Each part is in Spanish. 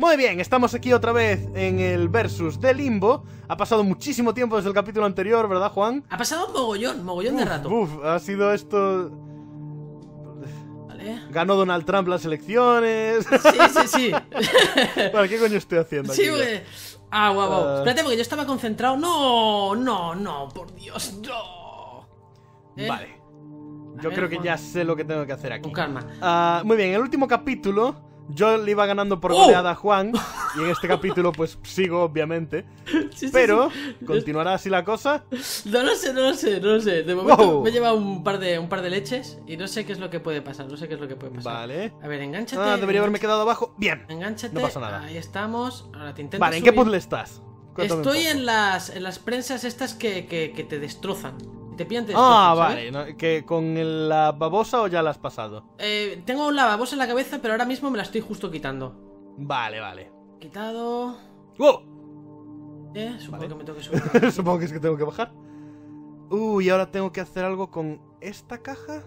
Muy bien, estamos aquí otra vez en el versus de Limbo. Ha pasado muchísimo tiempo desde el capítulo anterior, ¿verdad, Juan? Ha pasado un mogollón, mogollón de rato. Uf, ha sido esto... Vale. Ganó Donald Trump las elecciones. Sí, sí, sí. Vale, ¿qué coño estoy haciendo aquí? Sí, güey. Ah, guau, guau. Ah. Espérate, porque yo estaba concentrado. No, no, no, por Dios, no. ¿Eh? Vale. Yo ver, creo que Juan. ya sé lo que tengo que hacer aquí. Con calma. Ah, muy bien, en el último capítulo yo le iba ganando por ¡Oh! goleada a Juan. Y en este capítulo, pues sigo, obviamente. Sí, Pero, sí. ¿continuará así la cosa? No lo sé, no lo sé, no lo sé. De momento Wow. me he llevado un par de un par de leches y no sé qué es lo que puede pasar, no sé qué es lo que puede pasar. Vale. A ver, engánchate. Ah, debería haberme quedado abajo. Bien. Engánchate. No pasa nada. Ahí estamos. Ahora te intento Vale, ¿en qué puzzle estás? Cuéntame Estoy en las, en las prensas estas que, que, que te destrozan. Te Ah, vale. ¿Que ¿Con la babosa o ya la has pasado? Eh, tengo un lavabosa en la cabeza, pero ahora mismo me la estoy justo quitando. Vale, vale. Quitado. ¡Oh! Eh, supongo Vale. que me tengo que subir. Supongo que es que tengo que bajar. Uy, ahora tengo que hacer algo con esta caja.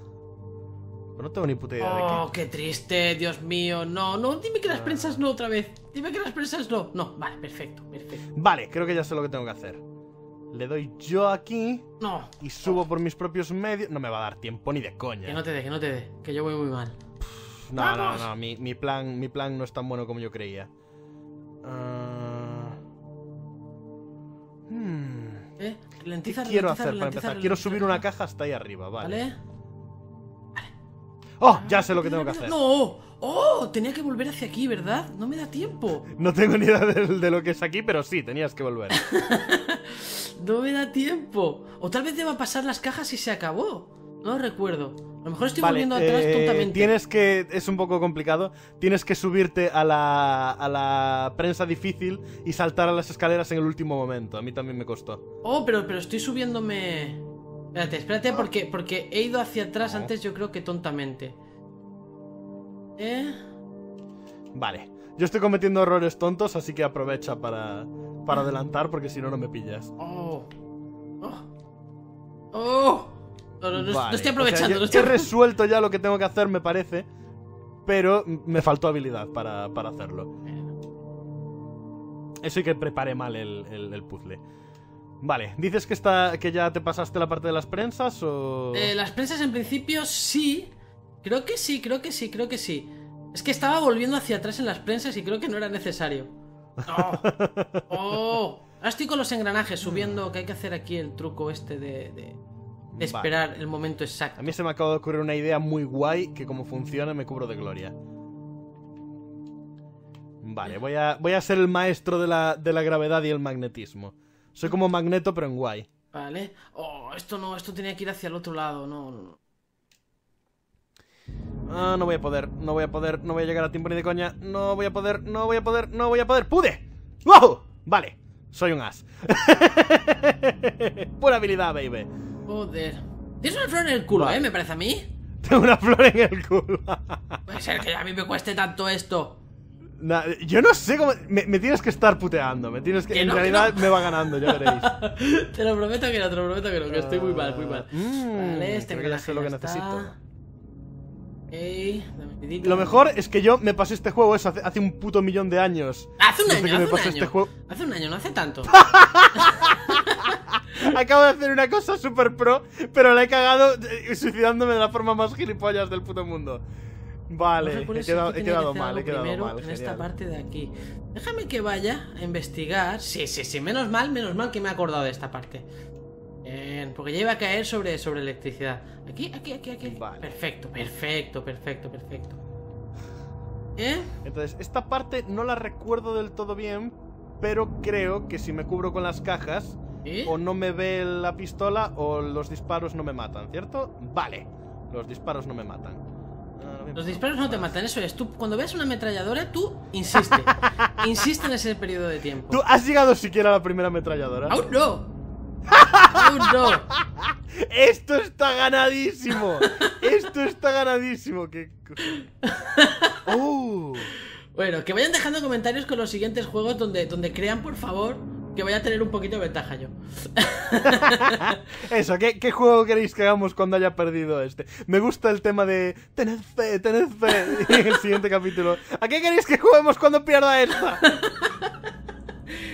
No tengo ni puta idea de Oh, qué. qué triste, Dios mío. No, no, dime que las Ah. prensas no otra vez. Dime que las prensas no. No, vale, perfecto, perfecto. Vale, creo que ya sé lo que tengo que hacer. Le doy yo aquí No, y subo por mis propios medios. No me va a dar tiempo ni de coña. que no te dé, que no te dé. Que yo voy muy mal. No, no, ¡Vamos! no, mi, mi plan, mi plan no es tan bueno como yo creía. Ah. Hmm. ¿Eh? ¿Qué quiero hacer para empezar? Quiero subir una caja hasta ahí arriba, vale. ¿Vale? ¡Oh! Ya sé lo que tengo que hacer. No, oh, tenía que volver hacia aquí, ¿verdad? No me da tiempo. No tengo ni idea de, de lo que es aquí, pero sí, tenías que volver. No me da tiempo. O tal vez deba pasar las cajas y se acabó. No lo recuerdo. A lo mejor estoy Vale, volviendo atrás eh, tontamente. tienes que... Es un poco complicado. Tienes que subirte a la, a la prensa difícil y saltar a las escaleras en el último momento. A mí también me costó. Oh, pero, pero estoy subiéndome. Espérate, espérate, porque, porque he ido hacia atrás No. antes, yo creo que tontamente. ¿Eh? Vale. Yo estoy cometiendo errores tontos, así que aprovecha para, para adelantar, porque si no, no me pillas. Oh. Oh. Oh. No, no, no, estoy o sea, aprovechando. no estoy... He resuelto ya lo que tengo que hacer, me parece. Pero me faltó habilidad para, para hacerlo. Eso y que preparé mal el, el- el puzzle. Vale, ¿dices que, está, que ya te pasaste la parte de las prensas o...? Eh, las prensas en principio sí. Creo que sí, creo que sí, creo que sí. Es que estaba volviendo hacia atrás en las prensas y creo que no era necesario. No. Oh. Ahora estoy con los engranajes subiendo que hay que hacer aquí el truco este de, de- de esperar el momento exacto. A mí se me acaba de ocurrir una idea muy guay que como funciona me cubro de gloria. Vale, voy a, voy a ser el maestro de la, de la gravedad y el magnetismo. Soy como magneto pero en guay. Vale. Oh, esto no, esto tenía que ir hacia el otro lado, no, no. Ah, no voy a poder, no voy a poder, no voy a llegar a tiempo ni de coña. No voy a poder, no voy a poder, no voy a poder. ¡Pude! ¡Wow! Vale, soy un as. Pura habilidad, baby. Joder. Tienes una flor en el culo. ¿eh? Me parece a mí. Tengo una flor en el culo. Puede ser que a mí me cueste tanto esto. Nah, yo no sé cómo... Me, me tienes que estar puteando, me tienes que... Que en no, que realidad no. me va ganando, ya veréis. te lo prometo que no, te lo prometo que no, que estoy muy mal, muy mal. Mm, vale, este creo que ya sé lo que necesito. Dame. Lo mejor es que yo me pasé este juego eso hace, hace un puto millón de años. Hace un año, me hace un pasé año. este juego. Hace un año, no hace tanto. Acabo de hacer una cosa super pro, pero la he cagado eh, suicidándome de la forma más gilipollas del puto mundo. Vale, he quedado, he mal, he quedado primero mal. En esta parte de aquí. Déjame que vaya a investigar. Sí, sí, sí, menos mal, menos mal que me he acordado de esta parte. Bien, porque ya iba a caer sobre, sobre electricidad. Aquí, aquí, aquí, aquí. Vale. Perfecto, perfecto, perfecto, perfecto. ¿Eh? Entonces, esta parte no la recuerdo del todo bien, pero creo que si me cubro con las cajas, ¿Eh? o no me ve la pistola o los disparos no me matan, ¿cierto? Vale, los disparos no me matan. Ah, no Los disparos no te matan, eso es. Tú, cuando veas una ametralladora, tú insiste. insiste en ese periodo de tiempo. ¿Tú has llegado siquiera a la primera ametralladora? ¡Aún no! ¡Aún no! ¡Esto está ganadísimo! ¡Esto está ganadísimo! ¿Qué ¡Oh! Bueno, que vayan dejando comentarios con los siguientes juegos donde, donde crean, por favor, que voy a tener un poquito de ventaja yo. Eso, ¿qué, ¿qué juego queréis que hagamos cuando haya perdido este? Me gusta el tema de tened fe, tened fe. Y en el siguiente capítulo, ¿a qué queréis que juguemos cuando pierda esta?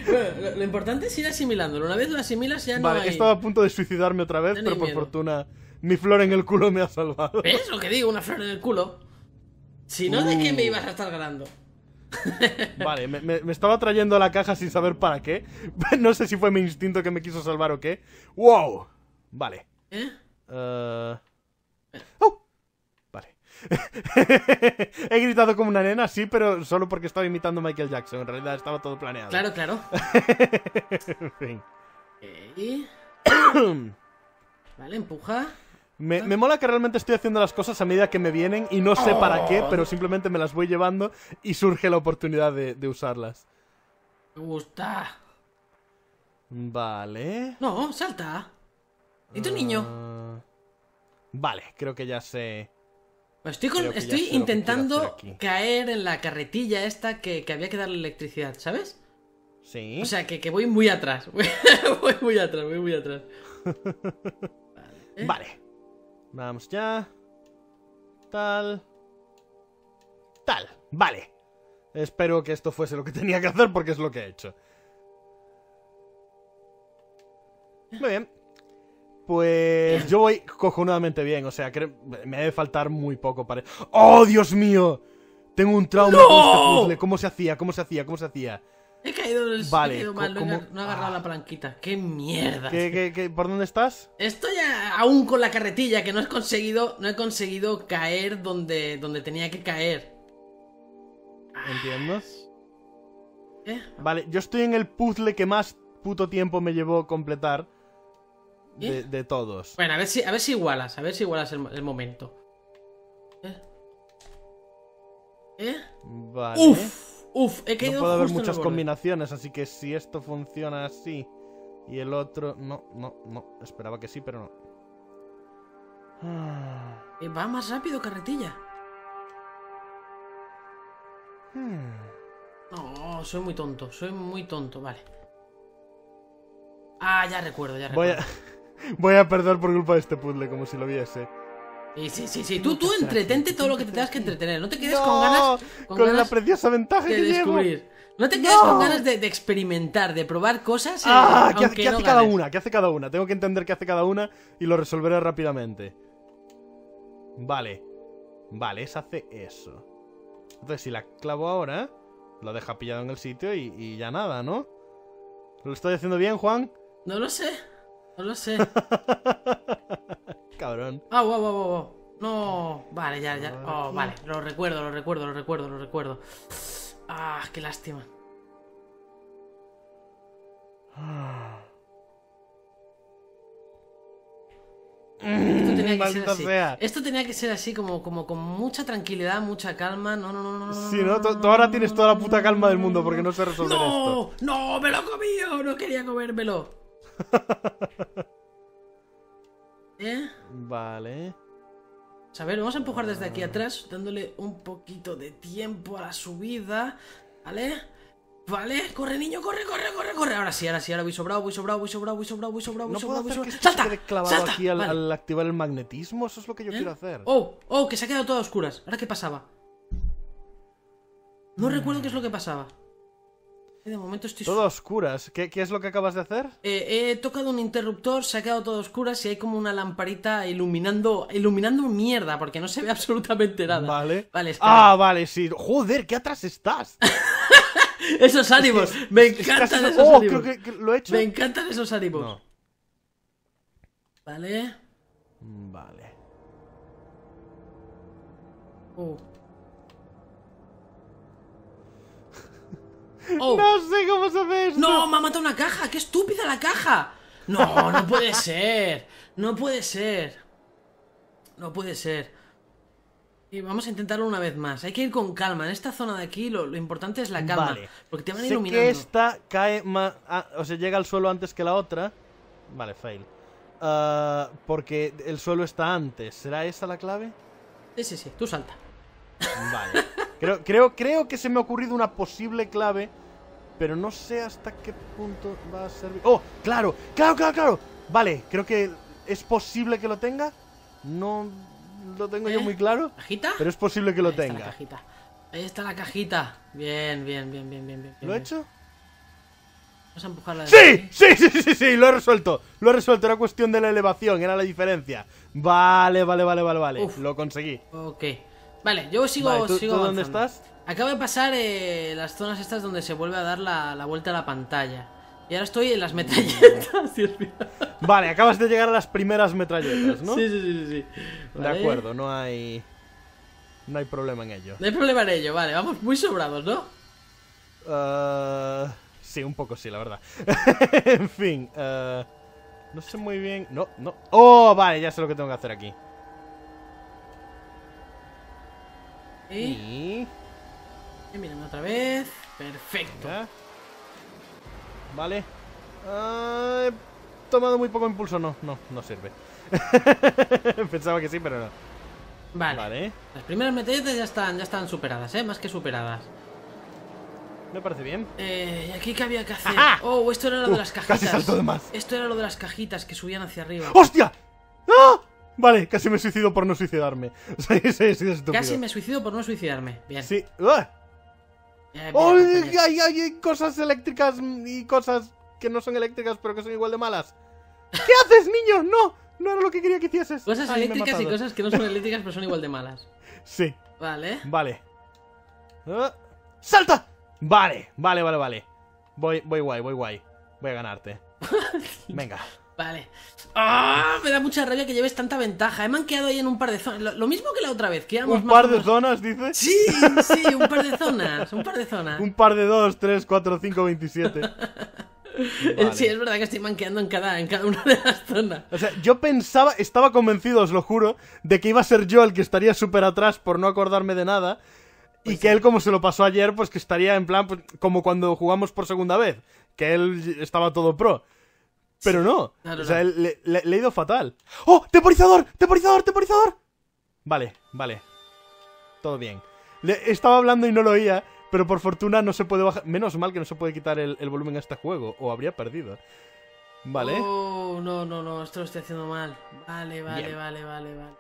Bueno, lo, lo importante es ir asimilándolo. Una vez lo asimilas ya no Vale, hay... estaba a punto de suicidarme otra vez, No pero por miedo. fortuna mi flor en el culo me ha salvado. ¿Ves lo que digo? Una flor en el culo. Si no, ¿de qué me ibas a estar ganando? Vale, me, me- me estaba trayendo a la caja sin saber para qué. No sé si fue mi instinto que me quiso salvar o qué. ¡Wow! Vale. ¿Eh? Eh, ¡Oh! He gritado como una nena, sí, pero solo porque estaba imitando a Michael Jackson. En realidad estaba todo planeado. Claro, claro. en fin. Vale, empuja. Me, me mola que realmente estoy haciendo las cosas a medida que me vienen y no sé para qué, pero simplemente me las voy llevando y surge la oportunidad de, de usarlas. Me gusta. Vale. No, salta. ¿Y tu niño? Ah, vale, creo que ya sé. Estoy, con- estoy intentando caer en la carretilla esta que, que había que darle electricidad, ¿sabes? Sí. O sea, que, que voy muy atrás. voy muy atrás, voy muy atrás. ¿eh? Vale. Vamos ya. Tal. Tal. Vale. Espero que esto fuese lo que tenía que hacer porque es lo que he hecho. Muy bien. Pues yo voy cojonudamente bien, o sea, me debe faltar muy poco para... ¡Oh, Dios mío! Tengo un trauma ¡No! con este puzzle. ¿Cómo se hacía? ¿Cómo se hacía? ¿Cómo se hacía? He caído, he Vale, caído mal, no he, ¿cómo- agar- no he agarrado Ah. la palanquita. ¡Qué mierda! ¿Qué, qué, qué- por dónde estás? Estoy a- aún con la carretilla que no he conseguido, no he conseguido caer donde, donde tenía que caer. Entiendo. ¿Eh? Vale, yo estoy en el puzzle que más puto tiempo me llevó completar de, de todos. Bueno, a ver si, a ver si igualas, a ver si igualas el, el momento. ¿Eh? ¿Eh? Vale. Uf, uf, he no caído puede haber justo en el muchas combinaciones, así que si esto funciona así y el otro... No, no, no. Esperaba que sí, pero no. Ah, Eh, va más rápido, carretilla. hmm. No, soy muy tonto, soy muy tonto, vale. Ah, ya recuerdo, ya Voy recuerdo. a... Voy a perder por culpa de este puzzle, como si lo viese. Sí, sí, sí, sí. Tú, tú entretente todo lo que te tengas que entretener. No te quedes ¡No! con ganas, con Con la ganas preciosa ventaja de que llevo. descubrir. No te quedes ¡No! con ganas de, de experimentar, de probar cosas. eh, Ah, ¿qué hace, aunque qué no hace cada ganes. una? ¿Qué hace cada una? Tengo que entender qué hace cada una y lo resolveré rápidamente. Vale. Vale, esa hace eso. Entonces, si la clavo ahora, lo deja pillado en el sitio y, y ya nada, ¿no? ¿Lo estoy haciendo bien, Juan? No lo sé, no lo sé. Cabrón. Ah, wow, wow, wow. No, vale, ya, ya. Oh, Aquí. vale, lo recuerdo, lo recuerdo, lo recuerdo, lo recuerdo. Ah, qué lástima. Esto tenía que ser así. Esto tenía que ser así, como, como con mucha tranquilidad, mucha calma. No, no, no, no. Sí, no. Tú, ahora tienes toda la puta calma del mundo porque no sé resolver esto. ¡No! ¡No! ¡Me lo he comido! No quería comérmelo. ¿Eh? Vale. A ver, vamos a empujar desde aquí atrás, dándole un poquito de tiempo a la subida. ¿Vale? ¿Vale? Corre, niño, corre, corre, corre, corre. Ahora sí, ahora sí, ahora voy sobrado, voy sobrado, voy sobrado, voy sobrado, voy sobrado, voy ¿No puedo voy hacer que sobrado. esto ¡Salta! clavado ¡Salta! aquí al, Vale. al activar el magnetismo? Eso es lo que yo ¿Eh? quiero hacer. ¡Oh! ¡Oh! Que se ha quedado todo a oscuras. ¿Ahora qué pasaba? No recuerdo qué es lo que pasaba. De momento estoy... Todo a oscuras. ¿Qué, ¿Qué es lo que acabas de hacer? Eh, he tocado un interruptor, se ha quedado todo a oscuras y hay como una lamparita iluminando... Iluminando mierda, porque no se ve absolutamente nada. Vale. Vale, espera. Ah, vale, sí. Joder, qué atrás estás. Esos ánimos. Me Es que encantan esos Oh, ánimos. creo que, que lo he hecho. Me encantan esos ánimos. No. Vale. Vale. Oh. Oh. No sé cómo se hace esto. ¡No! ¡Me ha matado una caja! ¡Qué estúpida la caja! No, no puede ser. No puede ser. No puede ser. Y vamos a intentarlo una vez más. Hay que ir con calma. En esta zona de aquí lo, lo importante es la calma. Vale. Porque te van sé iluminando. que esta cae más... o sea, llega al suelo antes que la otra. Vale, fail. Ah, porque el suelo está antes. ¿Será esa la clave? Sí, sí, sí. Tú salta. Vale. Creo, creo, creo que se me ha ocurrido una posible clave Pero no sé hasta qué punto va a servir. ¡Oh! ¡Claro! ¡Claro, claro, claro! Vale, creo que es posible que lo tenga. No lo tengo yo ¿Eh? muy claro. ¿Cajita? Pero es posible que lo Ahí está la tenga. cajita. Ahí está la cajita. Bien, bien, bien, bien, bien. bien ¿Lo he hecho? Vamos a empujarla. de ¡Sí! ¡Sí, sí, sí, sí, sí! Lo he resuelto. Lo he resuelto. Era cuestión de la elevación. Era la diferencia. Vale, vale, vale, vale, vale. Lo conseguí. Ok. Vale, yo sigo, Vale, ¿tú, sigo tú dónde estás? Acabo de pasar eh, las zonas estas donde se vuelve a dar la, la vuelta a la pantalla. Y ahora estoy en las metralletas, Dios mío. Vale, acabas de llegar a las primeras metralletas, ¿no? Sí, sí, sí, sí, sí. De Vale. acuerdo, no hay. No hay problema en ello. No hay problema en ello, vale, vamos muy sobrados, ¿no? Ah, sí, un poco sí, la verdad. en fin, ah, no sé muy bien. No, no. Oh, vale, ya sé lo que tengo que hacer aquí. Y mírame otra vez. Perfecto. ya. Vale. Ah, he tomado muy poco impulso. No, no, no sirve. Pensaba que sí, pero no. Vale. Vale, Las primeras metralletas ya están, ya están superadas, ¿eh? Más que superadas. me parece bien. Eh, ¿y aquí qué había que hacer? ¡Ajá! Oh, esto era lo Uh, de las casi cajitas. salto de más. Esto era lo de las cajitas que subían hacia arriba. ¡Hostia! ¡Ah! Vale, casi me suicido por no suicidarme. Estúpido. Casi me suicido por no suicidarme. Bien. Sí. Eh, bien, ¡Ay, compañero. hay, hay, cosas eléctricas y cosas que no son eléctricas pero que son igual de malas! ¿Qué haces, niño? ¡No! No era lo que quería que hicieses. Cosas Ay, eléctricas y cosas que no son eléctricas pero son igual de malas. Sí, Vale. vale. Ah, ¡Salta! Vale, vale, vale, vale. Voy, voy guay, voy guay. Voy a ganarte. Venga. Vale. ¡Ah! Me da mucha rabia que lleves tanta ventaja. He manqueado ahí en un par de zonas. Lo, lo mismo que la otra vez, que Un par de zonas, dices. Sí, sí, un par de zonas. Un par de zonas. Un par de 2, 3, 4, 5, 27. Eh, Sí, es verdad que estoy manqueando en cada, en cada una de las zonas. O sea, yo pensaba, estaba convencido, os lo juro, de que iba a ser yo el que estaría súper atrás por no acordarme de nada. Y Pues que él, como se lo pasó ayer, pues que estaría en plan, pues, como cuando jugamos por segunda vez. Que él estaba todo pro. Pero no. No, no, o sea, le, le- le he ido fatal. ¡Oh! ¡Temporizador! ¡Temporizador! ¡Temporizador! Vale, vale. Todo bien. Le estaba hablando y no lo oía, pero por fortuna no se puede bajar. Menos mal que no se puede quitar el, el volumen a este juego, o habría perdido. Vale. Oh, no, no, no, esto lo estoy haciendo mal. Vale, vale, Bien. vale, vale, vale.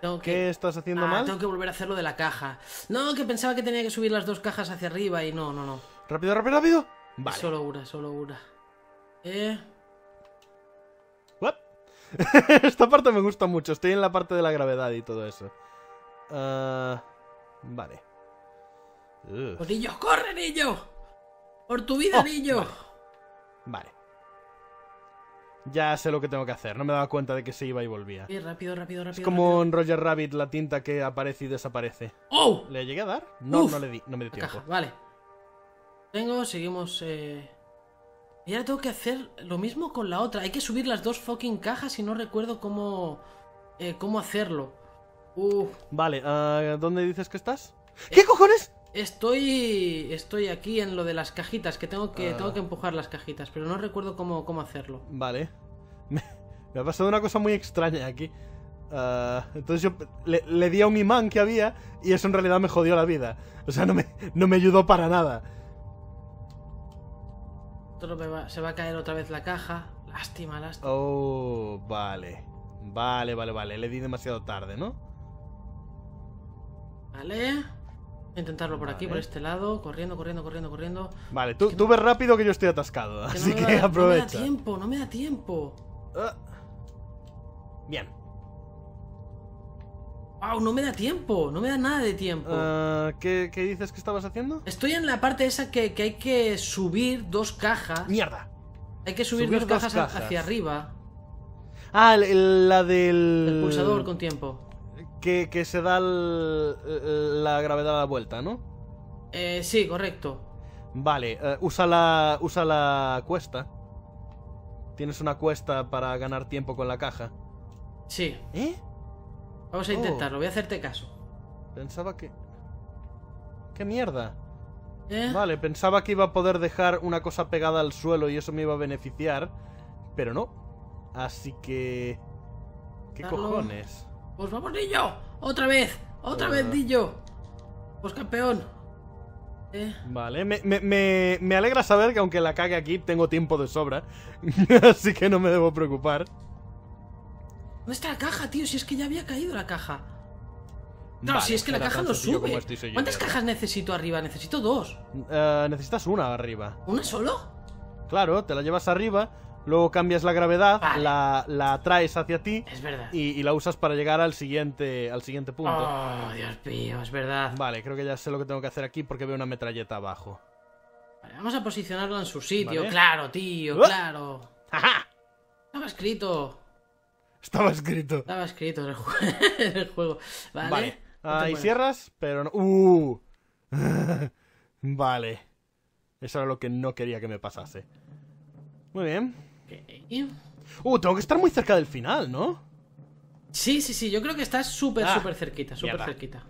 Tengo que... ¿Qué estás haciendo Ah, mal? tengo que volver a hacerlo de la caja. No, que pensaba que tenía que subir las dos cajas hacia arriba y no, no, no. Rápido, rápido, rápido. Vale. Solo una, solo una. Eh. Esta parte me gusta mucho. Estoy en la parte de la gravedad y todo eso. Ah, vale. Ugh. Pues, niño, corre, niño. Por tu vida, Oh, niño. vale. Vale. Ya sé lo que tengo que hacer. No me daba cuenta de que se iba y volvía. Rápido, rápido, rápido. Es como rápido. en Roger Rabbit la tinta que aparece y desaparece. ¡Oh! ¿Le llegué a dar? No, Uf. no le di. No me dio tiempo. caja, vale. Tengo, seguimos. Eh... Y ahora tengo que hacer lo mismo con la otra. Hay que subir las dos fucking cajas y no recuerdo cómo. eh, cómo hacerlo. Uf. Vale, ah, ¿dónde dices que estás? Eh, ¿Qué cojones? Estoy. Estoy aquí en lo de las cajitas, que tengo que. Ah. Tengo que empujar las cajitas, pero no recuerdo cómo, cómo hacerlo. Vale. Me, me ha pasado una cosa muy extraña aquí. Ah, entonces yo le, le di a un imán que había y eso en realidad me jodió la vida. O sea, no me, no me ayudó para nada. Todo me va- se va a caer otra vez la caja. Lástima, lástima. Oh, vale. Vale, vale, vale. Le di demasiado tarde, ¿no? Vale. Voy a intentarlo por aquí, por este lado. Corriendo, corriendo, corriendo, corriendo. Vale, tú, tú ves rápido que yo estoy atascado. Que así que da- aprovecha. No me da tiempo, no me da tiempo. Ah. Bien. Wow, no me da tiempo, no me da nada de tiempo. Ah, ¿qué, qué dices que estabas haciendo? Estoy en la parte esa que, que hay que subir dos cajas. ¡Mierda! Hay que subir, Subir dos, dos cajas, hacia arriba. Ah, la del... El pulsador con tiempo. Que, que se da el- la gravedad a la vuelta, ¿no? Eh, sí, correcto. Vale, eh, usa la. usa la cuesta. Tienes una cuesta para ganar tiempo con la caja. Sí, ¿Eh? Vamos a Oh. intentarlo, voy a hacerte caso. Pensaba que. ¿Qué mierda? ¿Eh? Vale, pensaba que iba a poder dejar una cosa pegada al suelo y eso me iba a beneficiar. Pero no. Así que. ¿Qué cojones? Pues vamos, niño. Otra vez, otra Eh. vez, niño. Pues campeón. Eh, Vale, me, me- me- me alegra saber que aunque la cague aquí, tengo tiempo de sobra. Así que no me debo preocupar. ¿Dónde está la caja, tío? Si es que ya había caído la caja. Vale, si es que la caja no sube. ¿Cuántas cajas necesito arriba? Necesito dos. Eh, necesitas una arriba. ¿Una solo? Claro, te la llevas arriba, luego cambias la gravedad, Vale. la, la traes hacia ti Es verdad. y, y la usas para llegar al siguiente, al siguiente punto. Oh, Dios mío, es verdad. Vale, creo que ya sé lo que tengo que hacer aquí porque veo una metralleta abajo. Vale, vamos a posicionarlo en su sitio. Claro, tío, ¡Ah! claro. ¡Ajá! Estaba escrito. Estaba escrito. Estaba escrito en el, jue- en el juego. Vale. Vale. Ahí muevas. cierras, pero no. ¡Uh! vale. Eso era lo que no quería que me pasase. Muy bien. Ok. Uh, tengo que estar muy cerca del final, ¿no? Sí, sí, sí, yo creo que estás súper, Ah, súper cerquita, súper cerquita.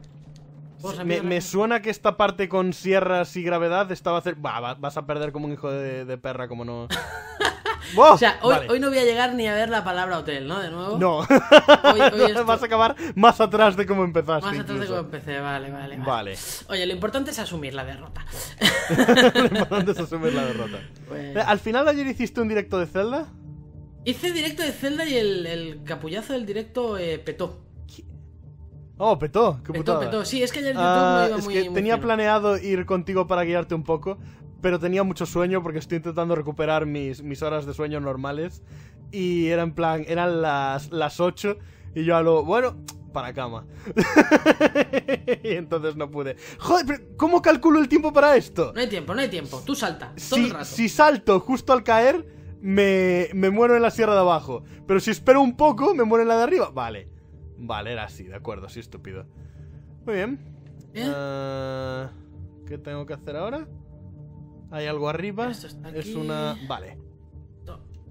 Me, me suena que esta parte con sierras y gravedad estaba va- vas a perder como un hijo de, de perra, como no. O sea, hoy, Vale. hoy no voy a llegar ni a ver la palabra hotel, ¿no? De nuevo. No. Hoy, vas a acabar más atrás de cómo empezaste. Más atrás de cómo empecé, vale, vale, vale. Vale. Oye, lo importante es asumir la derrota. Lo importante es asumir la derrota. Al final ayer hiciste un directo de Zelda. Hice directo de Zelda y el, el capullazo del directo eh, petó. Oh, petó, qué Petó, putada. petó. Sí, es que ayer YouTube Ah, no iba es muy, que muy tenía fino. planeado ir contigo para guiarte un poco, pero tenía mucho sueño porque estoy intentando recuperar mis, mis horas de sueño normales. Y era en plan, eran las, las 8 y yo a lo, bueno, para cama. y entonces no pude. Joder, pero ¿cómo calculo el tiempo para esto? No hay tiempo, no hay tiempo. Tú salta, todo el Si, rato. si salto justo al caer, me, me muero en la sierra de abajo. Pero si espero un poco, me muero en la de arriba. Vale. Vale, era así, de acuerdo, sí, estúpido. Muy bien. Bien. Ah, ¿Qué tengo que hacer ahora? Hay algo arriba. Esto está Es una. Vale.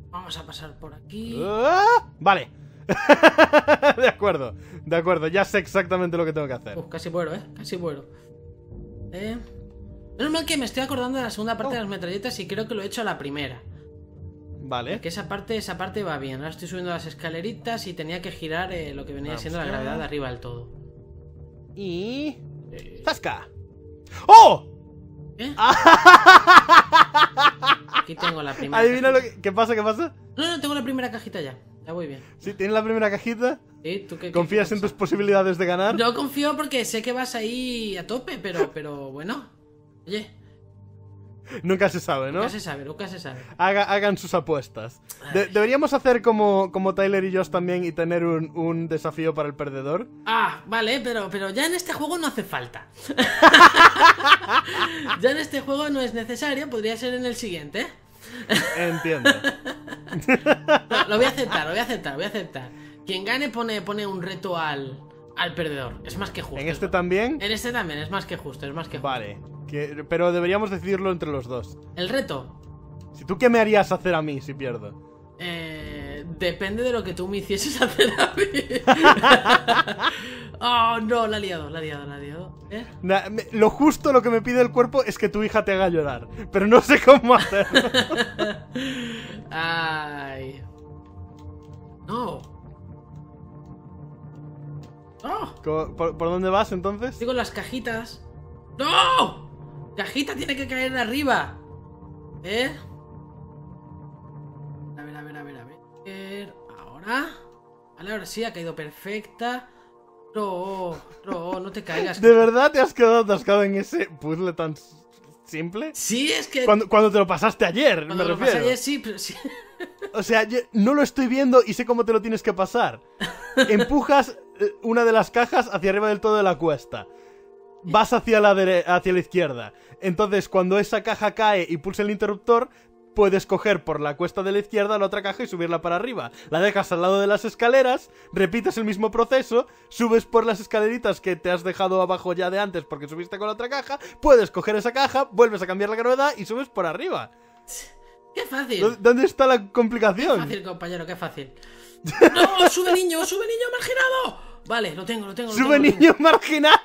Vamos a pasar por aquí. Ah, Vale. de acuerdo, de acuerdo, ya sé exactamente lo que tengo que hacer. Uf, casi muero, eh. Casi muero. Eh. Menos mal que me estoy acordando de la segunda parte Oh. de las metralletas y creo que lo he hecho a la primera. Vale. Que esa parte, esa parte va bien. Ahora estoy subiendo las escaleritas y tenía que girar eh, lo que venía Vamos siendo la gravedad de arriba del todo. Y. ¡Zasca! ¡Oh! ¿Eh? Aquí tengo la primera. Adivina lo cajita. que. ¿Qué pasa? ¿Qué pasa? No, no, tengo la primera cajita ya. Ya voy bien. Si tienes la primera cajita, ¿Sí? ¿Tú qué, ¿confías qué en tus posibilidades de ganar? No confío porque sé que vas ahí a tope, pero, pero bueno. Oye, Nunca se sabe, ¿no? nunca se sabe, nunca se sabe. Haga- hagan sus apuestas. De- deberíamos hacer como, como Tyler y yo también y tener un, un desafío para el perdedor. Ah, vale, pero, pero ya en este juego no hace falta. ya en este juego no es necesario, podría ser en el siguiente. Entiendo. No, lo voy a aceptar, lo voy a aceptar, lo voy a aceptar. Quien gane pone, pone un reto al, al perdedor. Es más que justo. en este es- también. En este también, es más que justo, es más que justo. Vale. Que- pero deberíamos decidirlo entre los dos. El reto. Si tú qué me harías hacer a mí si pierdo. Eh, depende de lo que tú me hicieses hacer a mí. oh, no, la ha liado, la ha liado, la ha liado. ¿Eh? Me- lo justo lo que me pide el cuerpo es que tu hija te haga llorar. Pero no sé cómo hacerlo. Ay. No. No. ¿Cómo- ¿Por, por dónde vas entonces? Digo las cajitas. ¡No! Cajita tiene que caer de arriba. ¿Eh? A ver, a ver, a ver, a ver. Ahora. Vale, ahora sí, ha caído perfecta. No, no, no te caigas. ¿De verdad te has quedado atascado en ese puzzle tan simple? Sí, es que. Cuando, cuando te lo pasaste ayer, cuando me lo pasé refiero. ayer, sí, pero sí. O sea, yo no lo estoy viendo y sé cómo te lo tienes que pasar. Empujas eh, una de las cajas hacia arriba del todo de la cuesta. Vas hacia la, dere- hacia la izquierda. Entonces, cuando esa caja cae y pulsa el interruptor, puedes coger por la cuesta de la izquierda la otra caja y subirla para arriba. La dejas al lado de las escaleras, repites el mismo proceso, subes por las escaleritas que te has dejado abajo ya de antes porque subiste con la otra caja, puedes coger esa caja, vuelves a cambiar la gravedad y subes por arriba. ¡Qué fácil! ¿Dó- ¿Dónde está la Qué complicación? fácil, compañero, qué fácil. ¡No! ¡Sube niño! ¡Sube niño marginado! Vale, lo tengo, lo tengo. lo ¡Sube tengo, lo niño marginado!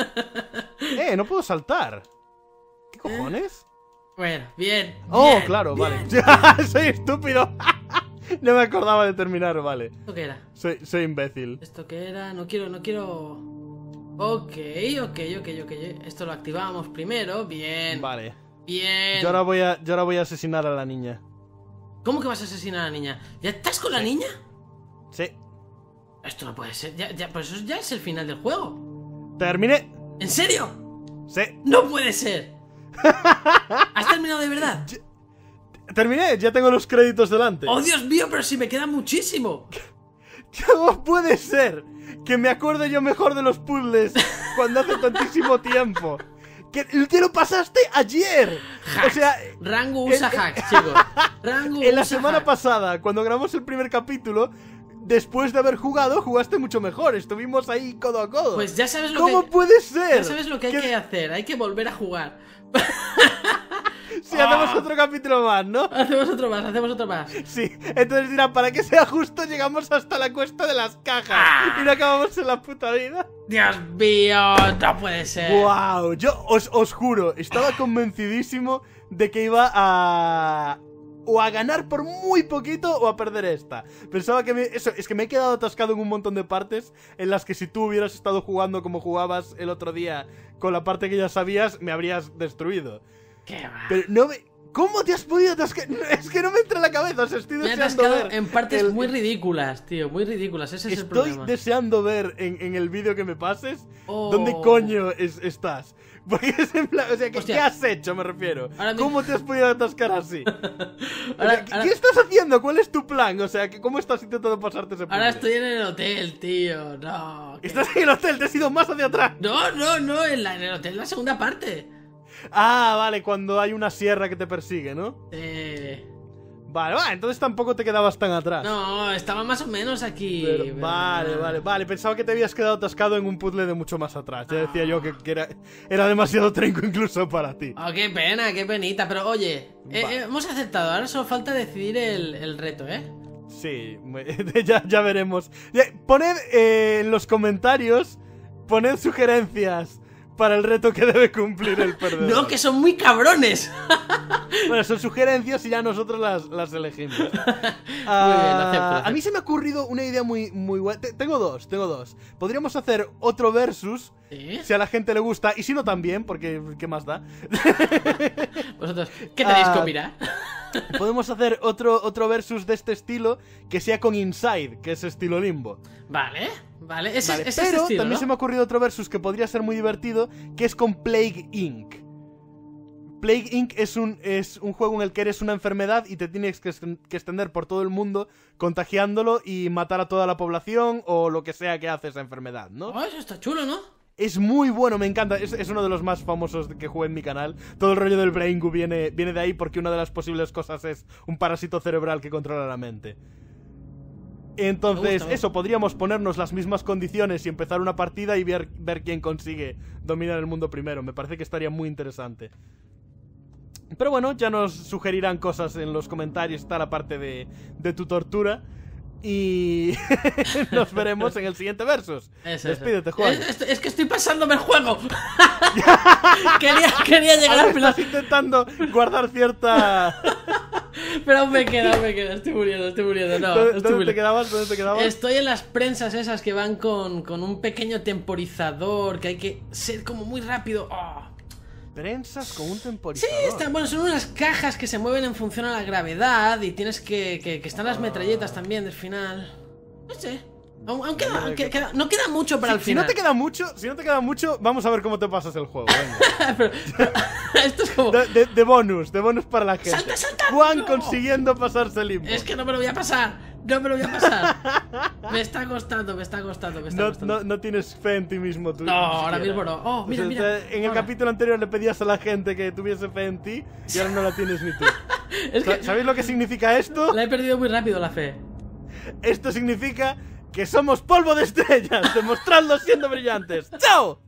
eh, no puedo saltar. ¿Qué cojones? tengo. Bueno, bien. Oh, bien, claro, bien. vale. Soy estúpido. no me acordaba de terminar, vale. ¿Esto qué era? Soy, soy imbécil. ¿Esto qué era? No quiero, no quiero. Ok, ok, ok, ok. Esto lo activamos primero. Bien. Vale. Bien. Yo ahora voy a, yo ahora voy a asesinar a la niña. ¿Cómo que vas a asesinar a la niña? ¿Ya estás con la niña? Sí. Esto no puede ser. Ya, ya, pues eso ya es el final del juego. Terminé. ¿En serio? Sí. ¡No puede ser! ¿Has terminado de verdad? Terminé, ya tengo los créditos delante. ¡Oh, Dios mío! Pero si me queda muchísimo. ¿Cómo puede ser que me acuerde yo mejor de los puzzles cuando hace tantísimo tiempo? Que te lo pasaste ayer. O sea, Rango usa el- hacks, chicos. Rango en la semana hacks. pasada, cuando grabamos el primer capítulo, después de haber jugado, jugaste mucho mejor. Estuvimos ahí codo a codo. Pues ya sabes lo ¿Cómo que puede ser? ya sabes lo que hay que hacer. Hay que volver a jugar. Si hacemos Ah. otro capítulo más, ¿no? Hacemos otro más, hacemos otro más. Sí, entonces dirán, para que sea justo, llegamos hasta la cuesta de las cajas Ah. y no acabamos en la puta vida. Dios mío, no puede ser. ¡Wow! Yo os, os juro, estaba convencidísimo de que iba a. O a ganar por muy poquito o a perder esta. Pensaba que me. Eso, es que me he quedado atascado en un montón de partes en las que si tú hubieras estado jugando como jugabas el otro día con la parte que ya sabías, me habrías destruido. ¿Qué va? Pero no me. ¿Cómo te has podido atascar? Es que no me entra en la cabeza, o sea, estoy Me deseando atascado ver. en partes el- muy ridículas, tío, muy ridículas. Ese es el Estoy problema. deseando ver en, en el vídeo que me pases Oh. dónde coño es- estás. Porque es en plan, o sea, ¿qué, qué has hecho? Me refiero. Ahora ¿Cómo te has podido atascar así? O Ahora- sea, ¿qué, ahora- qué estás haciendo? ¿Cuál es tu plan? O sea, ¿qué- ¿cómo estás intentando pasarte ese Ahora puzzle? estoy en el hotel, tío. No. Estás en el hotel, te has ido más hacia atrás. No, no, no, en, la- en el hotel, la segunda parte. Ah, vale, cuando hay una sierra que te persigue, ¿no? Eh, Vale, vale, entonces tampoco te quedabas tan atrás. no, estaba más o menos aquí. Pero- pero- vale, vale, vale. Pensaba que te habías quedado atascado en un puzzle de mucho más atrás. Ya decía yo que, que era, era demasiado trinco incluso para ti. Oh, qué pena, qué penita. Pero oye, eh, Vale. eh, hemos aceptado. Ahora solo falta decidir el, el reto, ¿eh? Sí, ya, ya veremos. Poned eh, en los comentarios, poned sugerencias para el reto que debe cumplir el perdedor. No, que son muy cabrones. Bueno, son sugerencias y ya nosotros las, las elegimos. bien, Ah, acepto, acepto. A mí se me ha ocurrido una idea muy, muy buena. Te- Tengo dos, tengo dos. Podríamos hacer otro versus, ¿Sí? si a la gente le gusta, y si no también, porque ¿qué más da? Vosotros, ¿qué tenéis que opinar? Podemos hacer otro, otro versus de este estilo que sea con Inside, que es estilo limbo. Vale, vale. Ese, Vale, ese es este pero estilo, también ¿no? se me ha ocurrido otro versus que podría ser muy divertido, que es con Plague Inc. Plague Inc. es un, es un juego en el que eres una enfermedad y te tienes que, extender por todo el mundo contagiándolo y matar a toda la población o lo que sea que hace esa enfermedad, ¿no? Oh, eso está chulo, ¿no? Es muy bueno, me encanta. Es, es uno de los más famosos que jugué en mi canal. Todo el rollo del Brain Goo viene, viene de ahí porque una de las posibles cosas es un parásito cerebral que controla la mente. Entonces, gusta, eso, podríamos ponernos las mismas condiciones y empezar una partida y ver, ver quién consigue dominar el mundo primero. Me parece que estaría muy interesante. Pero bueno, ya nos sugerirán cosas en los comentarios, está la parte de, de tu tortura. Y nos veremos en el siguiente versus. Eso. Despídete, Juan. Es, que estoy pasándome el juego. quería, quería llegar al final. estás intentando guardar cierta... Pero aún me queda, aún me queda. Estoy muriendo, estoy muriendo. No, ¿Dónde, estoy dónde te quedabas? ¿Dónde te quedabas? Estoy en las prensas esas que van con, con un pequeño temporizador que hay que ser como muy rápido. Oh. Prensas con un Sí, temporizador. están, bueno, son unas cajas que se mueven en función a la gravedad y tienes que. que, que están las metralletas también del final. No sé. Aún, aún queda- aún que- queda- no queda mucho para Si, el si no final. te queda mucho, si no te queda mucho, vamos a ver cómo te pasas el juego. venga. Pero- pero- esto es como. De, de- de bonus, de bonus para la gente. ¡Salta, salta! Juan ¡No! consiguiendo pasarse el limbo. Es que no me lo voy a pasar. No me lo voy a pasar. Me está costando, me está costando, me está no, costando. no, no tienes fe en ti mismo tú. No, ahora mismo no. Oh, mira, O sea, mira. En el Ahora. capítulo anterior le pedías a la gente que tuviese fe en ti y ahora no la tienes ni tú. Es que ¿Sabéis lo que significa esto? la he perdido muy rápido la fe. Esto significa que somos polvo de estrellas. Demostradlo siendo brillantes. ¡Chao!